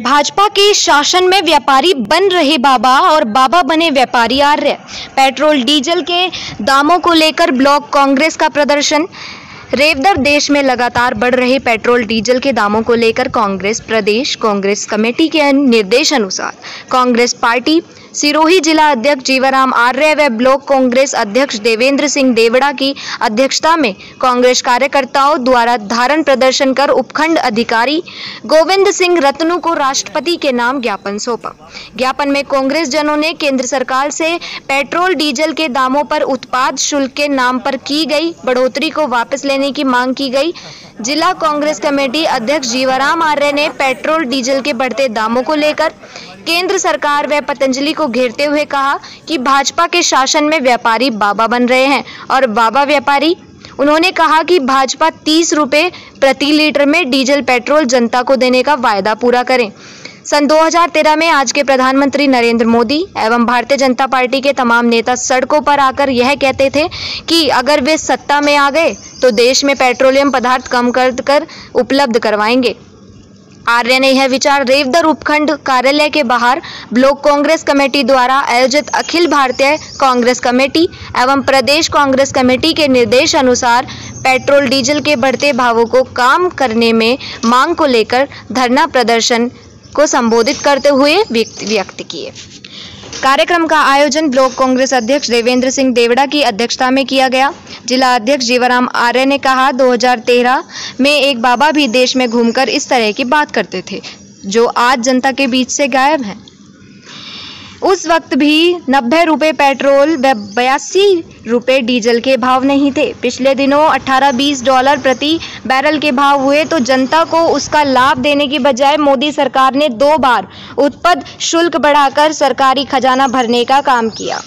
भाजपा के शासन में व्यापारी बन रहे बाबा और बाबा बने व्यापारी आर्य। पेट्रोल, डीजल के दामों को लेकर ब्लॉक कांग्रेस का प्रदर्शन। रेवदर देश में लगातार बढ़ रहे पेट्रोल, डीजल के दामों को लेकर कांग्रेस प्रदेश, कांग्रेस कमेटी के निर्देश अनुसार कांग्रेस पार्टी सिरोही जिला अध्यक्ष जीवाराम आर्य व ब्लॉक कांग्रेस अध्यक्ष देवेंद्र सिंह देवड़ा की अध्यक्षता में कांग्रेस कार्यकर्ताओं द्वारा धारण प्रदर्शन कर उपखंड अधिकारी गोविंद सिंह रत्नू को राष्ट्रपति के नाम ज्ञापन सौंपा। ज्ञापन में कांग्रेस जनों ने केंद्र सरकार से पेट्रोल, डीजल के दामों पर उत्पाद शुल्क के नाम पर की गई, बढ़ोतरी को वापस लेने की मांग की गई। जिला कांग्रेस कमेटी अध्यक्ष जीवाराम आर्य ने पेट्रोल, डीजल के बढ़ते दामों को लेकर केंद्र सरकार व पतंजलि को घेरते हुए कहा कि भाजपा के शासन में व्यापारी बाबा बन रहे हैं और बाबा व्यापारी, उन्होंने कहा कि भाजपा तीस रुपए प्रति लीटर में डीजल, पेट्रोल जनता को देने का वायदा पूरा करें। सन 2013 में आज के प्रधानमंत्री नरेंद्र मोदी एवं भारतीय जनता पार्टी के तमाम नेता सड़कों पर आकर यह कहते थे कि अगर वे सत्ता में आ गए तो देश में पेट्रोलियम पदार्थ कम कर कर उपलब्ध करवाएँगे। आर्य ने यह विचार रेवदर उपखंड कार्यालय के बाहर ब्लॉक कांग्रेस कमेटी द्वारा आयोजित अखिल भारतीय कांग्रेस कमेटी एवं प्रदेश कांग्रेस कमेटी के निर्देश अनुसार पेट्रोल, डीजल के बढ़ते भावों को काम करने में मांग को लेकर धरना प्रदर्शन को संबोधित करते हुए व्यक्त किए। कार्यक्रम का आयोजन ब्लॉक कांग्रेस अध्यक्ष देवेंद्र सिंह देवड़ा की अध्यक्षता में किया गया। जिला अध्यक्ष जीवाराम आर्य ने कहा 2013 में एक बाबा भी देश में घूमकर इस तरह की बात करते थे, जो आज जनता के बीच से गायब हैं। उस वक्त भी नब्बे रुपये पेट्रोल व बयासी रुपये डीजल के भाव नहीं थे। पिछले दिनों 18-20 डॉलर प्रति बैरल के भाव हुए तो जनता को उसका लाभ देने की बजाय मोदी सरकार ने दो बार उत्पद शुल्क बढ़ाकर सरकारी खजाना भरने का काम किया।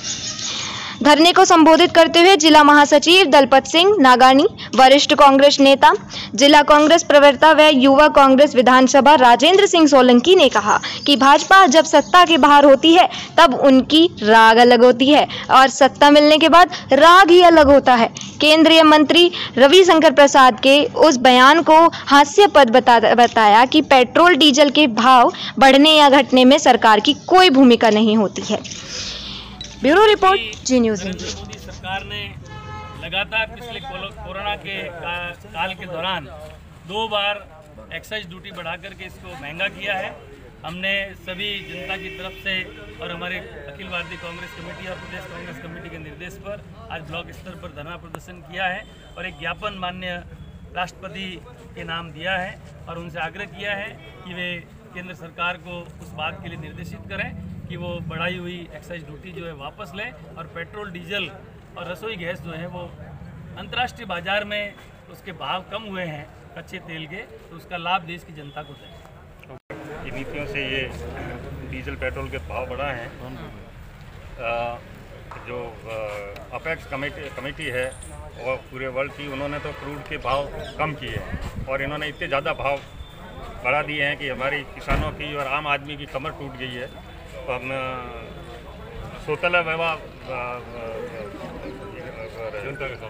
धरने को संबोधित करते हुए जिला महासचिव दलपत सिंह नागानी वरिष्ठ कांग्रेस नेता जिला कांग्रेस प्रवक्ता व युवा कांग्रेस विधानसभा राजेंद्र सिंह सोलंकी ने कहा कि भाजपा जब सत्ता के बाहर होती है तब उनकी राग अलग होती है और सत्ता मिलने के बाद राग ही अलग होता है। केंद्रीय मंत्री रविशंकर प्रसाद के उस बयान को हास्यपद बता, बताया कि पेट्रोल डीजल के भाव बढ़ने या घटने में सरकार की कोई भूमिका नहीं होती है। Bureau report Zee news Narendra Modi सरकार ने लगातार पिछले कोरोना के का- काल के दौरान दो बार एक्साइज ड्यूटी बढ़ा करके इसको महँगा किया है। हमने सभी जनता की तरफ़ से और हमारे अखिल भारतीय कांग्रेस कमेटी और प्रदेश कांग्रेस कमेटी के निर्देश पर आज ब्लॉक स्तर पर धरना प्रदर्शन किया है और एक ज्ञापन मान्य राष्ट्रपति के नाम दिया है और उनसे आग्रह किया है कि वे केंद्र सरकार को उस बात के लिए निर्देशित करें कि वो बढ़ाई हुई एक्साइज ड्यूटी जो है वापस लें और पेट्रोल डीजल और रसोई गैस जो है वो अंतर्राष्ट्रीय बाज़ार में उसके भाव कम हुए हैं कच्चे तेल के तो उसका लाभ देश की जनता को दें नीतियों से ये डीजल पेट्रोल के भाव बढ़ा हैं। जो अपेक्स कमेटी कमेटी है और पूरे वर्ल्ड की, उन्होंने तो क्रूड के भाव कम किए हैं और इन्होंने इतने ज़्यादा भाव बढ़ा दिए हैं कि हमारी किसानों की और आम आदमी की कमर टूट गई है। सोतला अ,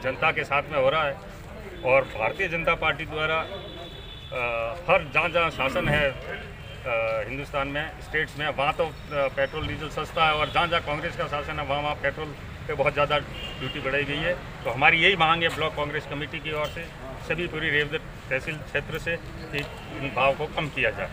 जनता के साथ। में हो रहा है। और भारतीय जनता पार्टी द्वारा हर जहाँ जहाँ शासन है हिंदुस्तान में स्टेट्स में वहाँ तो पेट्रोल डीजल सस्ता है और जहाँ जहाँ कांग्रेस का शासन है वहाँ वहाँ पेट्रोल पे बहुत ज़्यादा ड्यूटी बढ़ाई गई है। तो हमारी यही मांग है ब्लॉक कांग्रेस कमेटी की ओर से सभी पूरी रेवदर तहसील क्षेत्र से कि इन भाव को कम किया जाए।